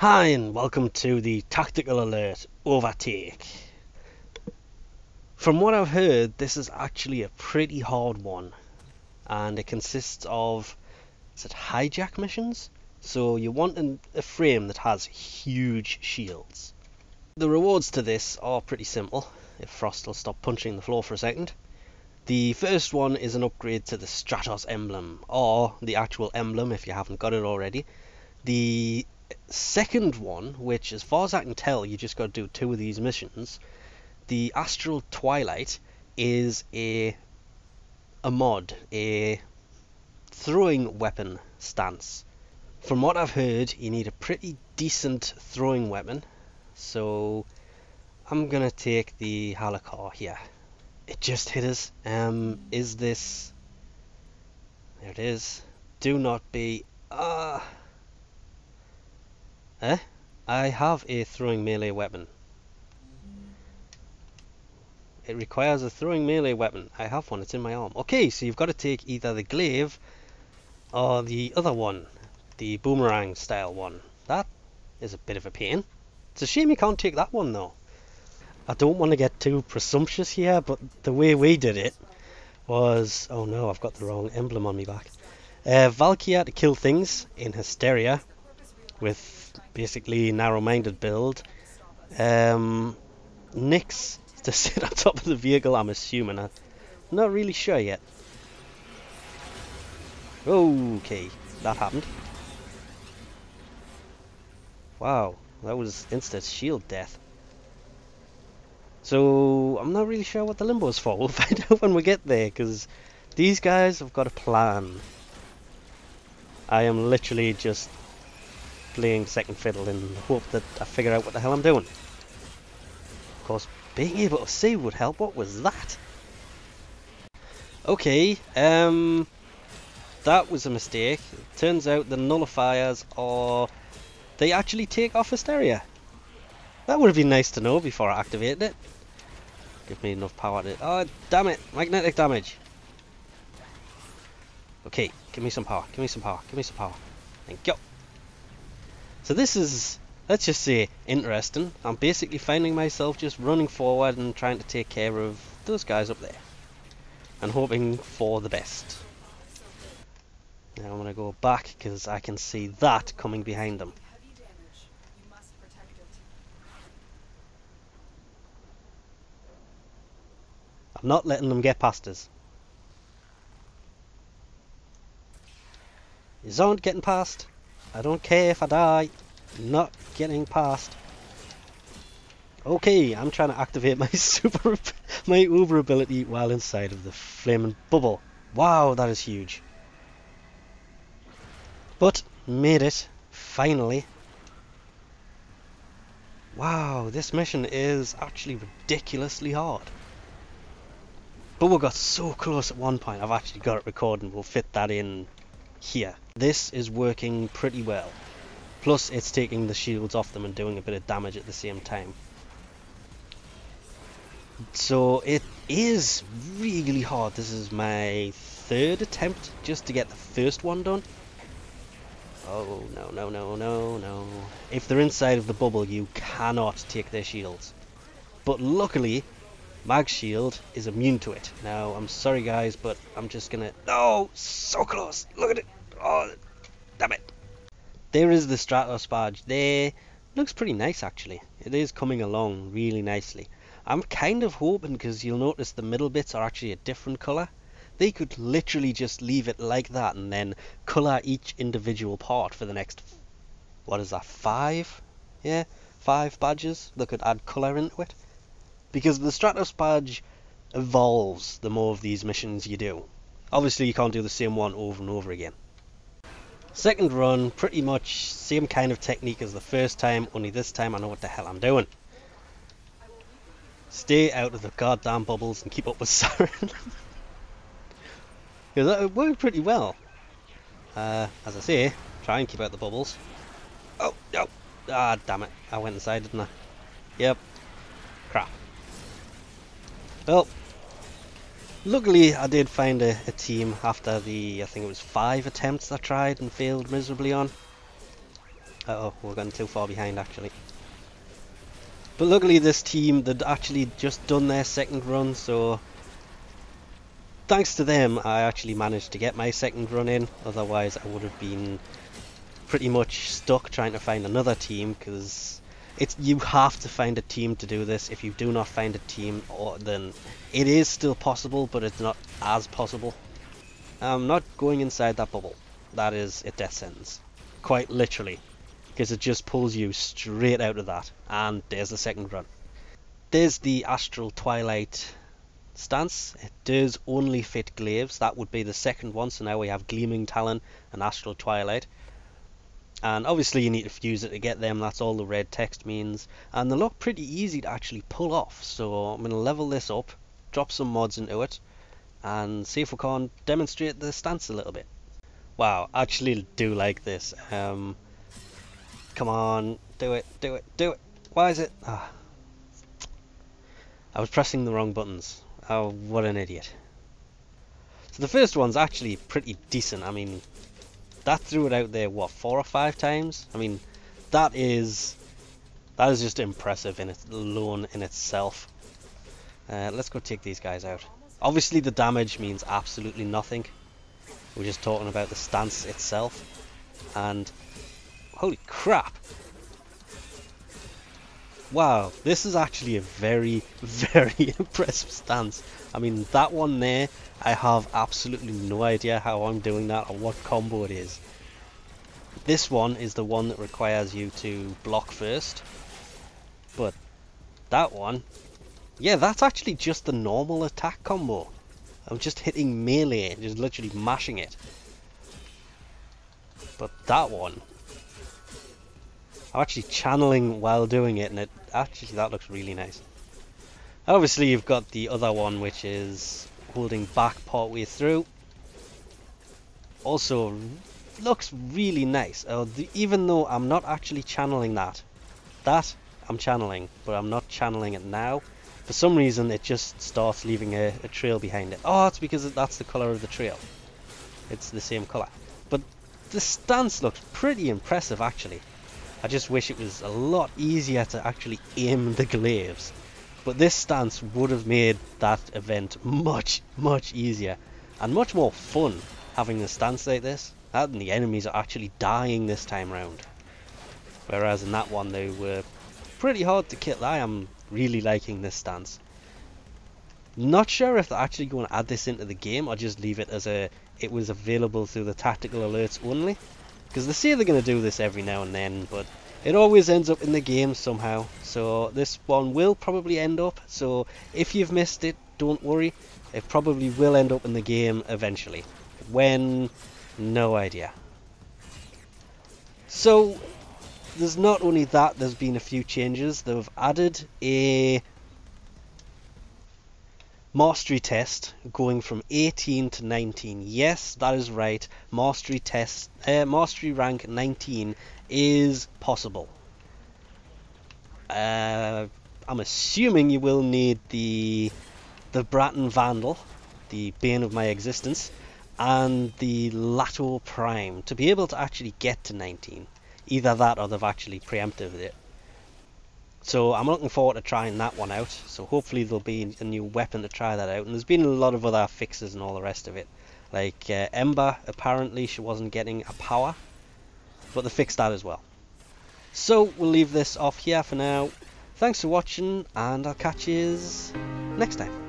Hi and welcome to the Tactical Alert Overtake. From what I've heard, this is actually a pretty hard one and it consists of is it hijack missions? So you want an, a frame that has huge shields. The rewards to this are pretty simple, if Frost will stop punching the floor for a second. The first one is an upgrade to the Stratos emblem, or the actual emblem if you haven't got it already. The second one, which as far as I can tell, you just got to do two of these missions. The Astral Twilight is a a mod, a throwing weapon stance. From what I've heard, you need a pretty decent throwing weapon, so I'm gonna take the Halikar here. It just hit us. Um, is this? There it is. Do not be. Ah. Uh, eh? I have a throwing melee weapon. It requires a throwing melee weapon. I have one, it's in my arm. Okay, so you've got to take either the glaive or the other one, the boomerang style one. That is a bit of a pain. It's a shame you can't take that one though. I don't want to get too presumptuous here, but the way we did it was... Oh no, I've got the wrong emblem on me back. Uh, Valkyria to kill things in Hysteria with basically narrow-minded build. Um, Nyx to sit on top of the vehicle, I'm assuming. I'm not really sure yet. Okay, that happened. Wow, that was instant shield death. So, I'm not really sure what the limbo is for. We'll find out when we get there, because these guys have got a plan. I am literally just playing second fiddle in the hope that I figure out what the hell I'm doing. Of course, being able to see would help. What was that? Okay, um, that was a mistake. It turns out the nullifiers are... They actually take off hysteria. That would have been nice to know before I activated it. Give me enough power to... Oh, damn it! Magnetic damage! Okay, give me some power, give me some power, give me some power. Thank you. So this is let's just say interesting. I'm basically finding myself just running forward and trying to take care of those guys up there. And hoping for the best. Now I'm going to go back because I can see that coming behind them. I'm not letting them get past us. You aren't getting past. I don't care if I die not getting past. Okay, I'm trying to activate my super, my uber ability while inside of the flaming bubble. Wow, that is huge. But, made it, finally. Wow, this mission is actually ridiculously hard. But we got so close at one point, I've actually got it recording, we'll fit that in here. This is working pretty well. Plus it's taking the shields off them and doing a bit of damage at the same time. So it is really hard. This is my third attempt just to get the first one done. Oh, no, no, no, no, no. If they're inside of the bubble, you cannot take their shields. But luckily, Mag Shield is immune to it. Now, I'm sorry guys, but I'm just gonna... No! So close! Look at it! Oh, damn it! there is the Stratos badge there. Looks pretty nice actually. It is coming along really nicely. I'm kind of hoping because you'll notice the middle bits are actually a different colour. They could literally just leave it like that and then colour each individual part for the next, what is that, five? Yeah, five badges that could add colour into it. Because the Stratos badge evolves the more of these missions you do. Obviously you can't do the same one over and over again. Second run, pretty much same kind of technique as the first time, only this time I know what the hell I'm doing. Stay out of the goddamn bubbles and keep up with Siren. Because that worked pretty well. Uh, as I say, try and keep out the bubbles. Oh, no! Ah, damn it. I went inside, didn't I? Yep. Crap. Well, Luckily, I did find a, a, team after the, I think it was five attempts I tried and failed miserably on. Uh oh, we're going too far behind actually. But luckily this team, they'd actually just done their second run, so thanks to them I actually managed to get my second run in, otherwise I would have been pretty much stuck trying to find another team because it's you have to find a team to do this. If you do not find a team, or then it is still possible, but it's not as possible. I'm not going inside that bubble. That is a death sentence, quite literally because it just pulls you straight out of that. And there's the second run. There's the Astral Twilight stance. It does only fit glaives. That would be the second one. So now we have Gleaming Talon and Astral Twilight. And obviously you need to fuse it to get them. That's all the red text means. And they look pretty easy to actually pull off. So I'm going to level this up, drop some mods into it, and see if we can demonstrate the stance a little bit. Wow, actually do like this. Um, Come on, do it, do it, do it. Why is it? Ah. I was pressing the wrong buttons. Oh, what an idiot. So the first one's actually pretty decent. I mean, that threw it out there, what, four or five times? I mean, that is... That is just impressive in its alone in itself. Uh, let's go take these guys out. Obviously the damage means absolutely nothing. We're just talking about the stance itself. And Holy crap! Wow, this is actually a very, very impressive stance. I mean, that one there, I have absolutely no idea how I'm doing that or what combo it is. This one is the one that requires you to block first. But that one, yeah, that's actually just the normal attack combo. I'm just hitting melee, just literally mashing it. But that one, I'm actually channeling while doing it, and it actually that looks really nice. Obviously, you've got the other one, which is holding back part way through. Also, looks really nice. Uh, the, even though I'm not actually channeling that, that I'm channeling, but I'm not channeling it now. For some reason, it just starts leaving a, a trail behind it. Oh, it's because that's the color of the trail. It's the same color. But the stance looks pretty impressive, actually. I just wish it was a lot easier to actually aim the glaives. But this stance would have made that event much, much easier and much more fun having a stance like this. And the enemies are actually dying this time round. Whereas in that one they were pretty hard to kill. I am really liking this stance. Not sure if they're actually going to add this into the game or just leave it as a it was available through the tactical alerts only. Because they say they're going to do this every now and then, but it always ends up in the game somehow. So this one will probably end up. So if you've missed it, don't worry. It probably will end up in the game eventually. When? No idea. So there's not only that, there's been a few changes. They've added a mastery test going from 18 to 19. Yes, that is right. Mastery test, uh, mastery rank 19 is possible. Uh, I'm assuming you will need the the Braton Vandal, the bane of my existence, and the Lato Prime to be able to actually get to 19. Either that or they've actually preempted it. So I'm looking forward to trying that one out. So hopefully there'll be a new weapon to try that out. And there's been a lot of other fixes and all the rest of it. Like uh, Ember, apparently she wasn't getting a power. But they fixed that as well. So we'll leave this off here for now. Thanks for watching and I'll catch you next time.